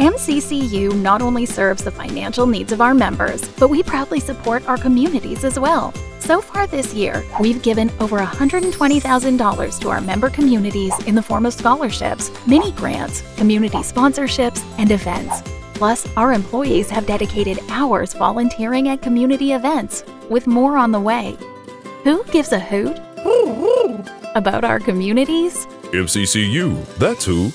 MCCU not only serves the financial needs of our members, but we proudly support our communities as well. So far this year, we've given over $120,000 to our member communities in the form of scholarships, mini grants, community sponsorships, and events. Plus, our employees have dedicated hours volunteering at community events, with more on the way. Who gives a hoot? About our communities? MCCU, that's who.